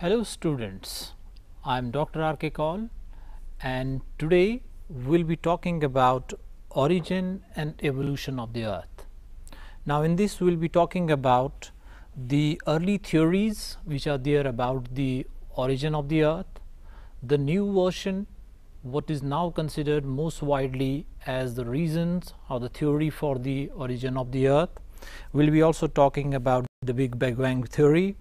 Hello students, I am Dr. R. K. Kaul and today we will be talking about origin and evolution of the earth. Now in this we will be talking about the early theories which are there about the origin of the earth, the new version what is now considered most widely as the reasons or the theory for the origin of the earth. We will be also talking about the Big Bang theory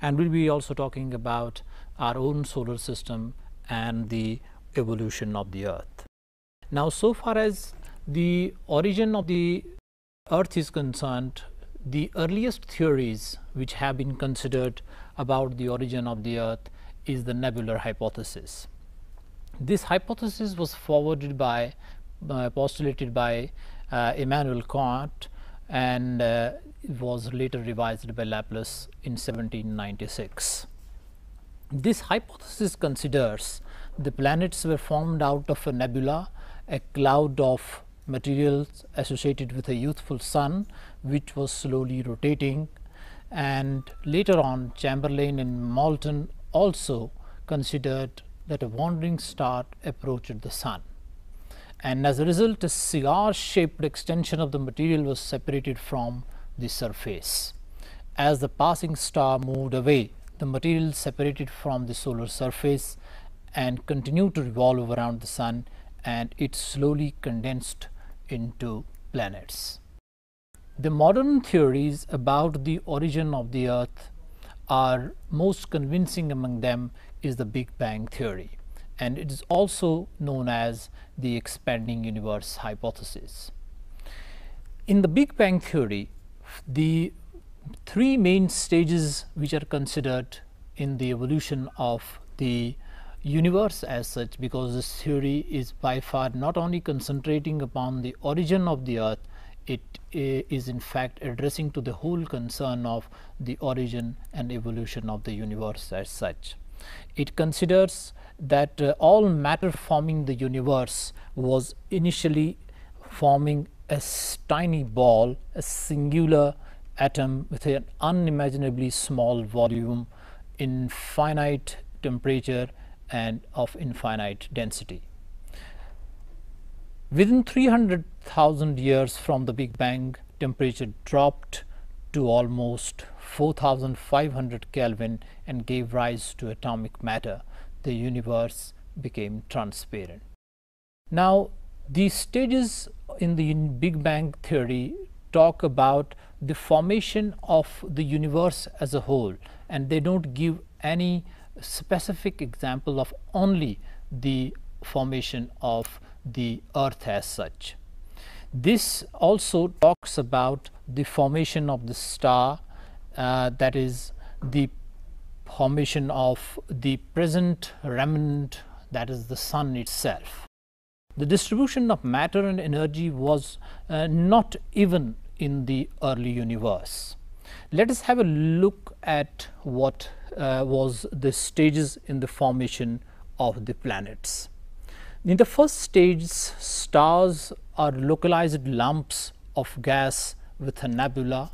and we will be also talking about our own solar system and the evolution of the earth. Now so far as the origin of the earth is concerned, the earliest theories which have been considered about the origin of the earth is the nebular hypothesis. This hypothesis was forwarded by uh, postulated by uh, Immanuel Kant and uh, was later revised by Laplace in 1796. This hypothesis considers the planets were formed out of a nebula, a cloud of materials associated with a youthful sun which was slowly rotating and later on Chamberlain and Moulton also considered that a wandering star approached the sun and as a result a cigar shaped extension of the material was separated from the surface. As the passing star moved away the material separated from the solar surface and continued to revolve around the sun and it slowly condensed into planets. The modern theories about the origin of the earth are most convincing among them is the Big Bang theory and it is also known as the expanding universe hypothesis. In the Big Bang theory, the three main stages which are considered in the evolution of the universe as such because this theory is by far not only concentrating upon the origin of the earth it eh, is in fact addressing to the whole concern of the origin and evolution of the universe as such. It considers that uh, all matter forming the universe was initially forming a tiny ball, a singular atom with an unimaginably small volume, infinite temperature and of infinite density. Within 300,000 years from the Big Bang, temperature dropped to almost 4500 Kelvin and gave rise to atomic matter. The universe became transparent. Now, these stages in the Big Bang theory talk about the formation of the universe as a whole and they do not give any specific example of only the formation of the earth as such. This also talks about the formation of the star uh, that is the formation of the present remnant that is the sun itself. The distribution of matter and energy was uh, not even in the early universe. Let us have a look at what uh, was the stages in the formation of the planets. In the first stage, stars are localized lumps of gas with a nebula.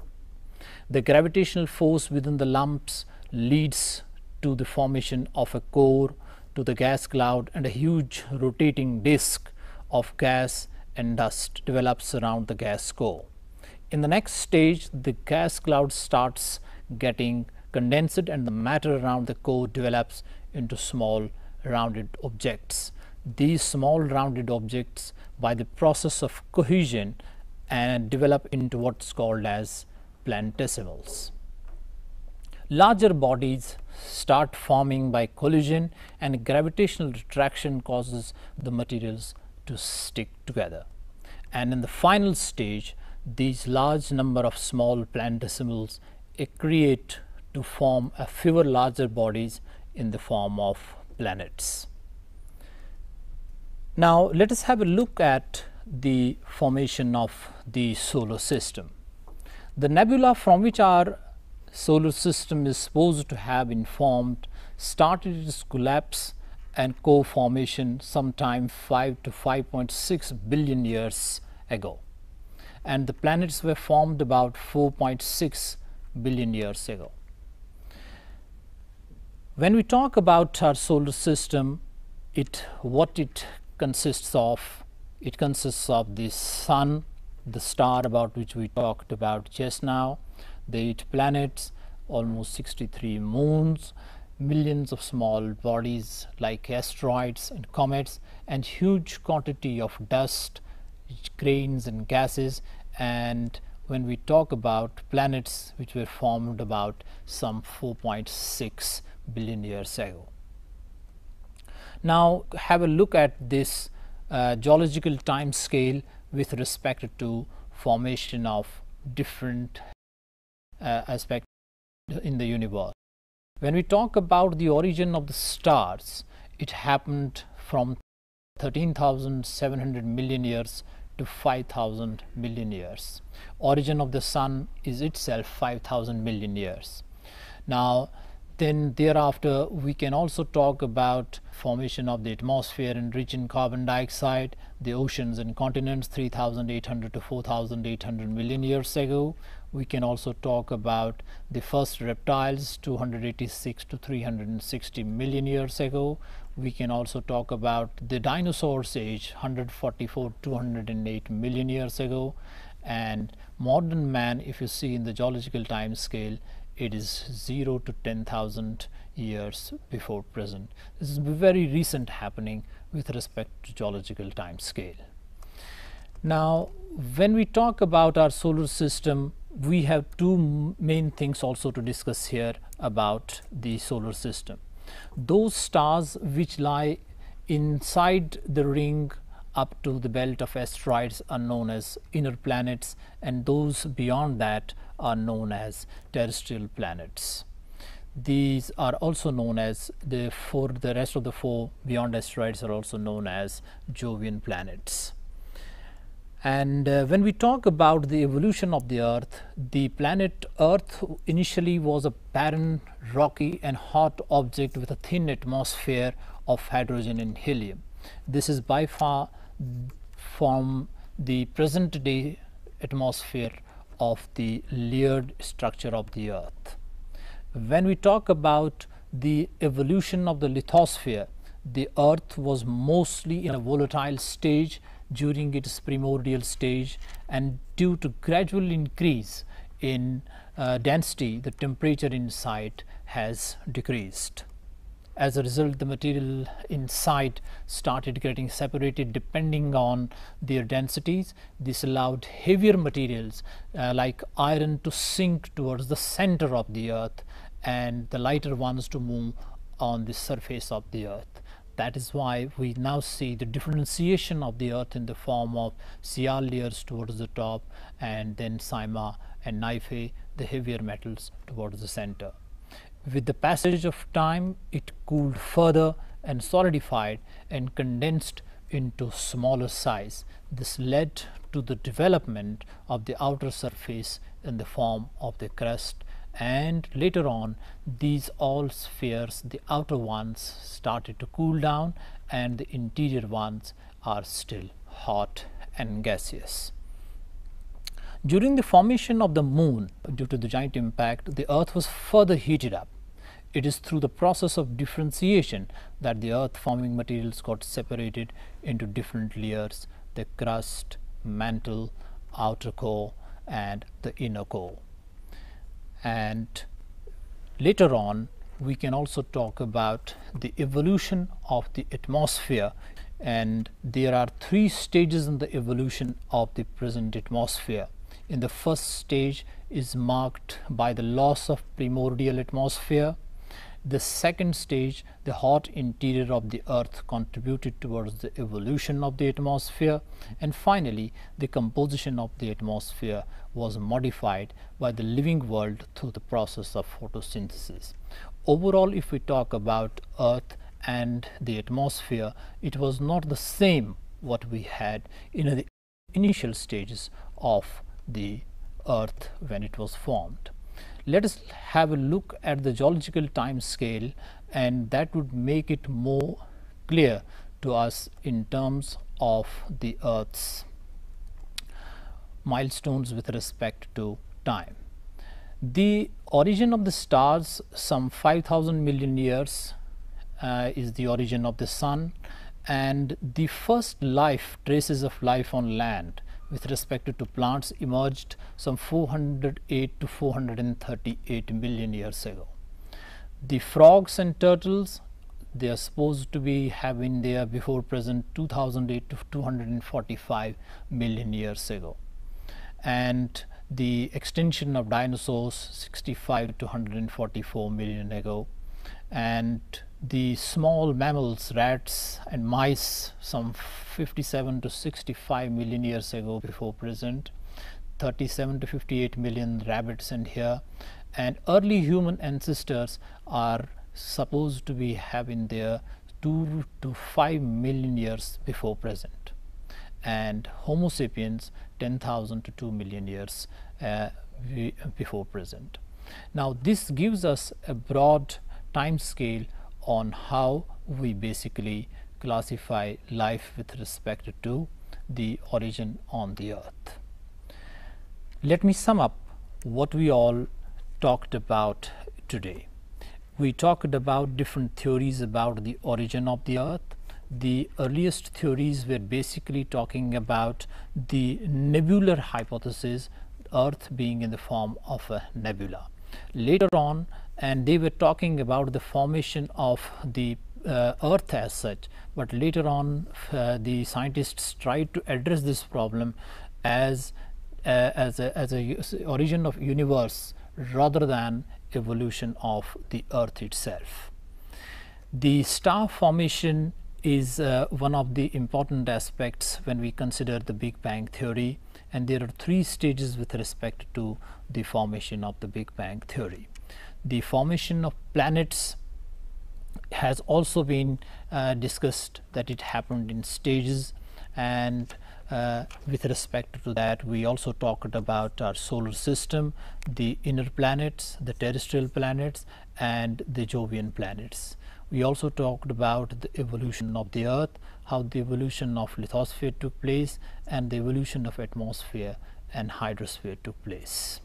The gravitational force within the lumps leads to the formation of a core to the gas cloud and a huge rotating disk of gas and dust develops around the gas core. In the next stage, the gas cloud starts getting condensed and the matter around the core develops into small rounded objects. These small rounded objects by the process of cohesion and develop into what is called as planetesimals. Larger bodies start forming by collision and gravitational attraction causes the materials to stick together. And in the final stage, these large number of small planetesimals accrete to form a fewer larger bodies in the form of planets. Now, let us have a look at the formation of the solar system. The nebula from which our solar system is supposed to have been formed started its collapse and co-formation sometime 5 to 5.6 billion years ago and the planets were formed about 4.6 billion years ago. When we talk about our solar system, it what it consists of, it consists of the sun, the star about which we talked about just now, the eight planets, almost 63 moons, millions of small bodies like asteroids and comets and huge quantity of dust, grains and gases and when we talk about planets which were formed about some 4.6 billion years ago. Now have a look at this uh, geological time scale with respect to formation of different uh, aspects in the universe. When we talk about the origin of the stars, it happened from 13,700 million years to 5000 million years. Origin of the sun is itself 5000 million years. Now then thereafter we can also talk about formation of the atmosphere and rich in carbon dioxide, the oceans and continents 3800 to 4800 million years ago. We can also talk about the first reptiles 286 to 360 million years ago. We can also talk about the dinosaurs age 144 208 million years ago and modern man if you see in the geological time scale it is 0 to 10,000 years before present. This is very recent happening with respect to geological time scale. Now, when we talk about our solar system, we have two main things also to discuss here about the solar system. Those stars which lie inside the ring up to the belt of asteroids are known as inner planets and those beyond that are known as terrestrial planets. These are also known as the four the rest of the four beyond asteroids are also known as Jovian planets. And uh, when we talk about the evolution of the earth, the planet earth initially was a barren, rocky and hot object with a thin atmosphere of hydrogen and helium. This is by far from the present day atmosphere of the layered structure of the earth. When we talk about the evolution of the lithosphere, the earth was mostly in a volatile stage during its primordial stage and due to gradual increase in uh, density the temperature inside has decreased. As a result the material inside started getting separated depending on their densities. This allowed heavier materials uh, like iron to sink towards the center of the earth and the lighter ones to move on the surface of the earth. That is why we now see the differentiation of the earth in the form of Sial layers towards the top and then Sima and Nife the heavier metals towards the center. With the passage of time it cooled further and solidified and condensed into smaller size. This led to the development of the outer surface in the form of the crust and later on these all spheres the outer ones started to cool down and the interior ones are still hot and gaseous. During the formation of the moon due to the giant impact the earth was further heated up. It is through the process of differentiation that the earth forming materials got separated into different layers the crust, mantle, outer core and the inner core and later on we can also talk about the evolution of the atmosphere and there are three stages in the evolution of the present atmosphere. In the first stage is marked by the loss of primordial atmosphere the second stage, the hot interior of the earth contributed towards the evolution of the atmosphere and finally the composition of the atmosphere was modified by the living world through the process of photosynthesis. Overall if we talk about earth and the atmosphere, it was not the same what we had in the initial stages of the earth when it was formed let us have a look at the geological time scale and that would make it more clear to us in terms of the earth's milestones with respect to time. The origin of the stars some 5000 million years uh, is the origin of the sun and the first life traces of life on land with respect to plants emerged some 408 to 438 million years ago. The frogs and turtles they are supposed to be having there before present 2008 to 245 million years ago and the extinction of dinosaurs 65 to 144 million ago and the small mammals rats and mice some 57 to 65 million years ago before present 37 to 58 million rabbits and here and early human ancestors are supposed to be having their 2 to 5 million years before present and homo sapiens 10,000 to 2 million years uh, before present. Now this gives us a broad time scale on how we basically classify life with respect to the origin on the earth. Let me sum up what we all talked about today. We talked about different theories about the origin of the earth. The earliest theories were basically talking about the nebular hypothesis, earth being in the form of a nebula. Later on and they were talking about the formation of the uh, earth as such. But later on uh, the scientists tried to address this problem as uh, as a, as a origin of universe rather than evolution of the earth itself. The star formation is uh, one of the important aspects when we consider the big bang theory. And there are three stages with respect to the formation of the big bang theory the formation of planets has also been uh, discussed that it happened in stages and uh, with respect to that we also talked about our solar system the inner planets the terrestrial planets and the jovian planets. We also talked about the evolution of the earth how the evolution of lithosphere took place and the evolution of atmosphere and hydrosphere took place